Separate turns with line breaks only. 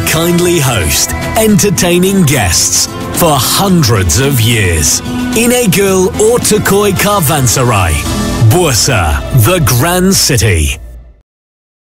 kindly host, entertaining guests for hundreds of years. Inegul Ortaköy Karvansaray, Bursa, the Grand City.